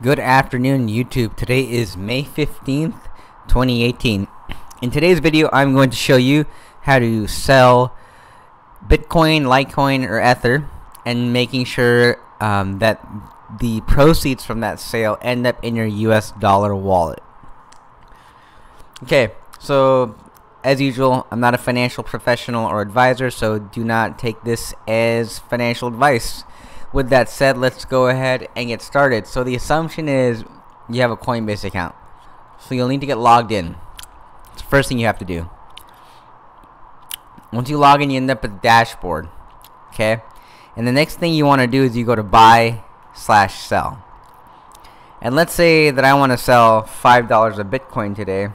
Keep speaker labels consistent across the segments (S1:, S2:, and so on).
S1: Good afternoon, YouTube. Today is May 15th, 2018. In today's video, I'm going to show you how to sell Bitcoin, Litecoin, or Ether and making sure um, that the proceeds from that sale end up in your US dollar wallet. Okay, so as usual, I'm not a financial professional or advisor, so do not take this as financial advice with that said, let's go ahead and get started. So the assumption is you have a Coinbase account. So you'll need to get logged in. It's the first thing you have to do. Once you log in, you end up at the dashboard. Okay? And the next thing you want to do is you go to buy slash sell. And let's say that I want to sell $5 of Bitcoin today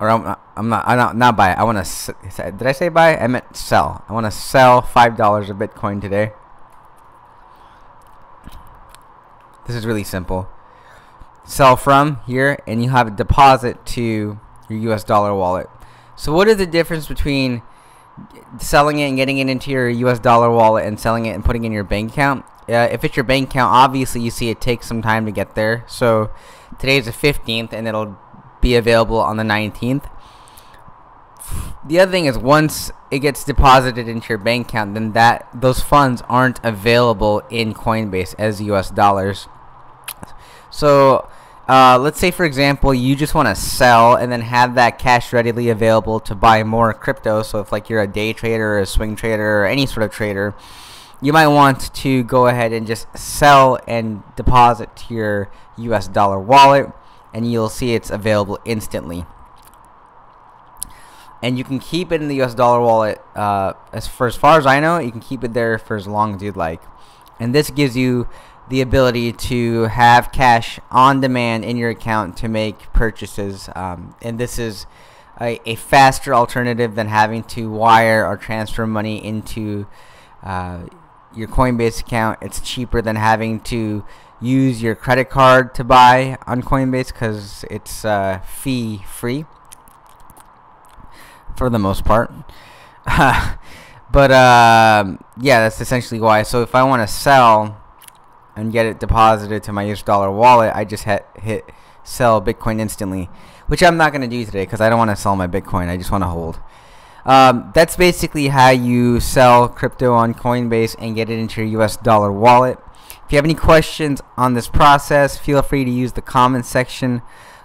S1: or I'm, I'm not I'm not not buy. I want to. Did I say buy? I meant sell. I want to sell five dollars of Bitcoin today. This is really simple. Sell from here, and you have a deposit to your U.S. dollar wallet. So what is the difference between selling it and getting it into your U.S. dollar wallet and selling it and putting it in your bank account? Uh, if it's your bank account, obviously you see it takes some time to get there. So today is the 15th, and it'll be available on the 19th. The other thing is once it gets deposited into your bank account, then that those funds aren't available in Coinbase as US dollars. So uh, let's say for example you just want to sell and then have that cash readily available to buy more crypto so if like you're a day trader or a swing trader or any sort of trader you might want to go ahead and just sell and deposit to your US dollar wallet and you'll see it's available instantly. And you can keep it in the US dollar wallet, uh, as, for as far as I know, you can keep it there for as long as you'd like. And this gives you the ability to have cash on demand in your account to make purchases. Um, and this is a, a, faster alternative than having to wire or transfer money into uh, your Coinbase account. It's cheaper than having to use your credit card to buy on Coinbase because it's uh, fee free for the most part. but uh, yeah, that's essentially why. So if I want to sell and get it deposited to my US dollar wallet, I just hit, hit sell Bitcoin instantly, which I'm not going to do today because I don't want to sell my Bitcoin. I just want to hold. Um, that's basically how you sell crypto on Coinbase and get it into your US dollar wallet. If you have any questions on this process, feel free to use the comment section.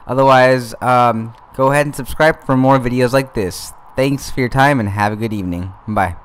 S1: Otherwise, um, go ahead and subscribe for more videos like this. Thanks for your time and have a good evening. Bye.